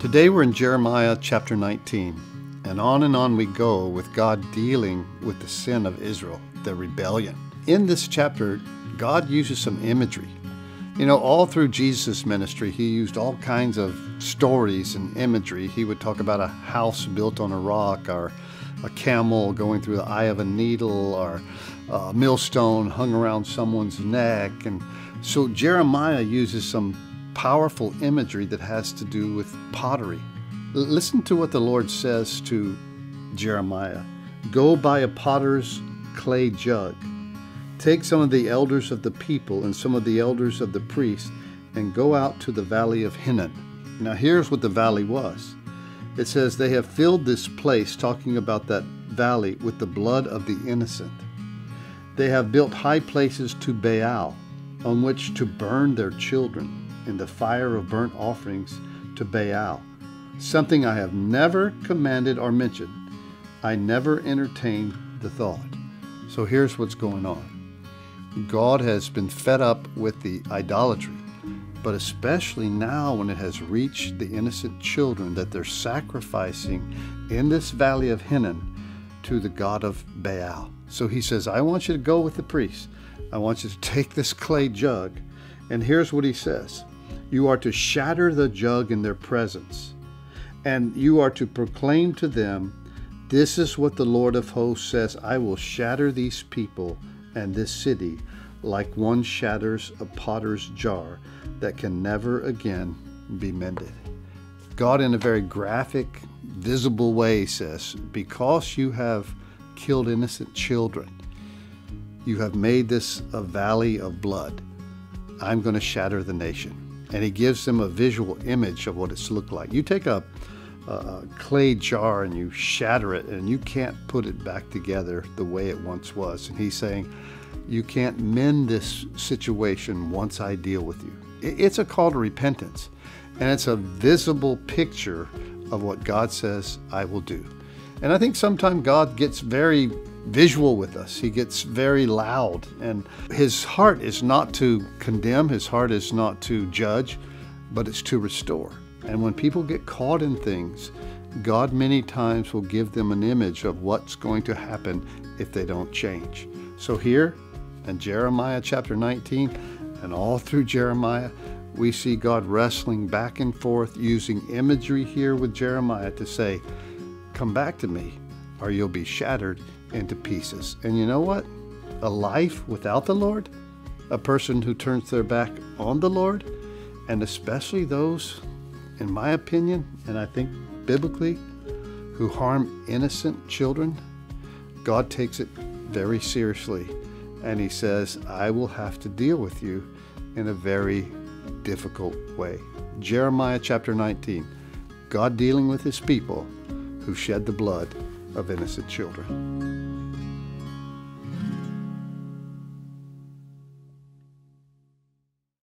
Today we're in Jeremiah chapter 19, and on and on we go with God dealing with the sin of Israel, their rebellion. In this chapter, God uses some imagery. You know, all through Jesus' ministry, he used all kinds of stories and imagery. He would talk about a house built on a rock, or a camel going through the eye of a needle, or a millstone hung around someone's neck. And so Jeremiah uses some powerful imagery that has to do with pottery. L- listen to what the Lord says to Jeremiah Go buy a potter's clay jug. Take some of the elders of the people and some of the elders of the priests and go out to the valley of Hinnom. Now, here's what the valley was it says, They have filled this place, talking about that valley, with the blood of the innocent. They have built high places to Baal, on which to burn their children in the fire of burnt offerings to Baal, something I have never commanded or mentioned. I never entertained the thought. So here's what's going on God has been fed up with the idolatry, but especially now when it has reached the innocent children that they're sacrificing in this valley of Hinnom to the god of Baal. So he says, I want you to go with the priest. I want you to take this clay jug. And here's what he says you are to shatter the jug in their presence, and you are to proclaim to them, This is what the Lord of hosts says I will shatter these people and this city like one shatters a potter's jar that can never again be mended. God, in a very graphic, visible way, says, Because you have killed innocent children, you have made this a valley of blood. I'm going to shatter the nation and he gives them a visual image of what it's looked like. You take a, a, clay jar and you shatter it, and you can't put it back together the way it once was. And he's saying, You can't mend this situation once I deal with you. It's a call to repentance, and it's a visible picture of what God says I will do. And I think sometimes God gets very visual with us. He gets very loud, and his heart is not to condemn, his heart is not to judge, but it's to restore. And when people get caught in things, God many times will give them an image of what's going to happen if they don't change. So here in Jeremiah chapter 19 and all through Jeremiah, we see God wrestling back and forth using imagery here with Jeremiah to say, Come back to me, or you'll be shattered into pieces. And you know what? A life without the Lord, a person who turns their back on the Lord, and especially those, in my opinion, and I think biblically, who harm innocent children, God takes it very seriously. And He says, I will have to deal with you in a very difficult way. Jeremiah chapter 19 God dealing with His people who shed the blood of innocent children.